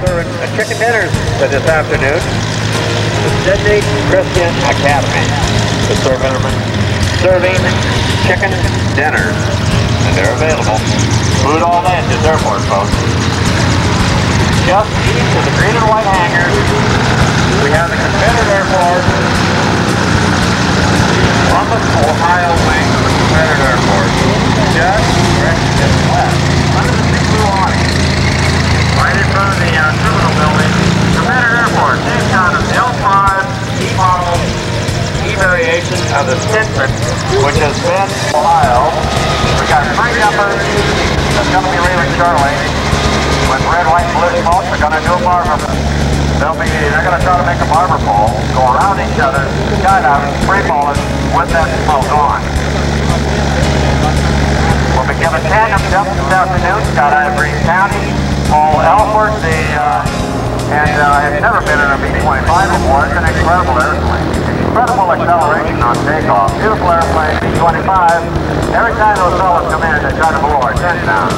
a chicken dinners this afternoon. The Sidney Christian Academy is serving, serving chicken dinners. And they're available. Food all at this airport, folks. Just east of the green and white hangars, we have the Confederate Air Force, Columbus, Ohio wing of the Confederate Air Force. Just directly to the west, under the big blue awning, right in front of the uh, terminal building, Confederate Air Force, same kind of L5 E-model E-variation of which has been Ohio. We've got three jumpers that's going to be leaving shortly with red, white, blue smoke. They're going to do a barber. They'll be, they're going to try to make a barber pole, go around each other, skydiving, free falling with that smoke on. We'll be giving tandem jumps this afternoon, skydiving Greene County. Paul Elford, the, uh, and uh, have never been in a B-25 before? It's an incredible airplane. Incredible acceleration on takeoff. Beautiful airplane, B-25. Every time come in, they try to blow our tent down.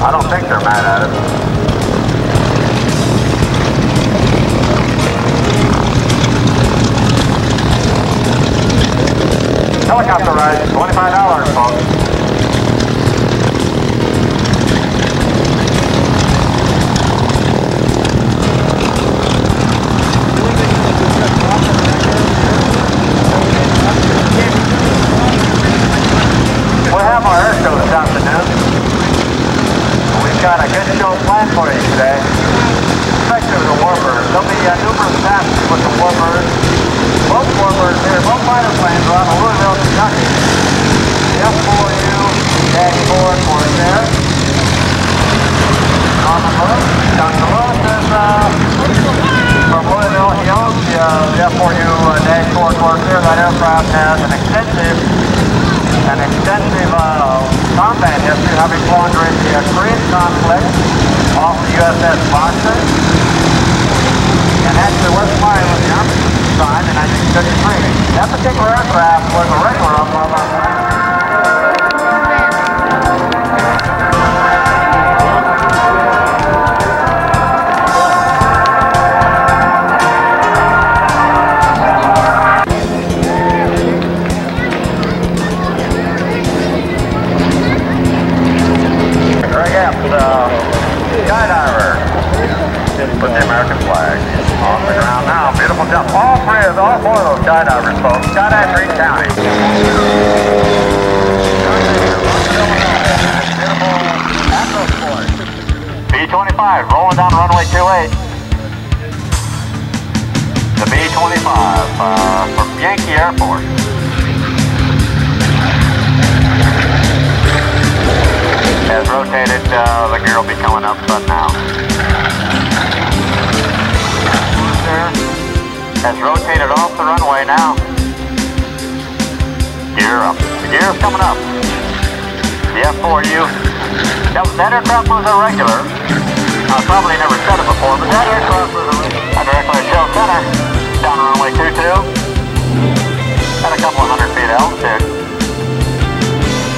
I don't think they're mad at us. Helicopter ride, $25, folks. We'll have our air show this afternoon. We've got a good show planned for you today, especially with the warbirds. There'll be uh, numerous passes with the warbirds. Both warbirds here, both fighter planes are out of Louisville, Kentucky. The F4U dash 4 for there. Norman Lewis, Dr. Lewis is uh, from Louisville. He owns the, the F4U uh, dash 4 Corsair. That aircraft has an extensive an extensive uh, combat history, having flown during the uh, Korean conflict off the USS Boxer. And actually was flying on the Army side in 1953. That particular aircraft was a regular of folks. Skydive Greene County. B-25 rolling down runway 28. The B-25 uh, from Yankee Air Force. has rotated, uh, the gear will be coming up but now. Has rotated off the runway now. Gear up. The gear is coming up. The F4U. That, that aircraft was a regular. I probably never said it before, but that aircraft was a regular. Directly at Show Center, down runway 22. At a couple of hundred feet altitude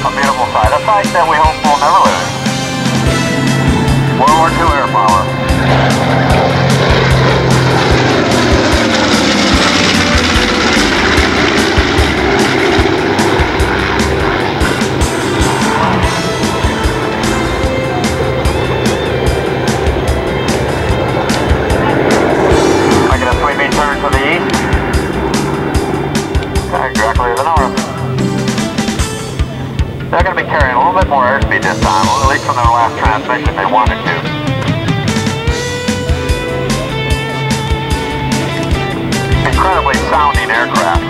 a beautiful sight, a sight that we hope will never lose. World War II air power. They're going to be carrying a little bit more airspeed this time, at least from their last transmission they wanted to. Incredibly sounding aircraft.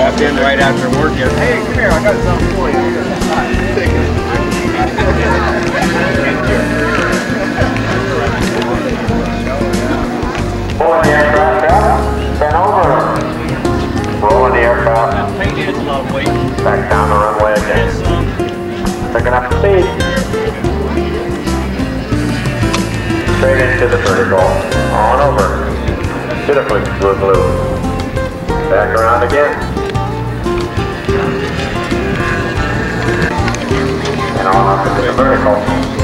Walked in right after work yesterday. Hey, come here, I got something for Pulling the aircraft up, bend over. Rolling the aircraft back down the runway again. Picking up speed. Straight into the vertical. Back around again. And on up into the vertical.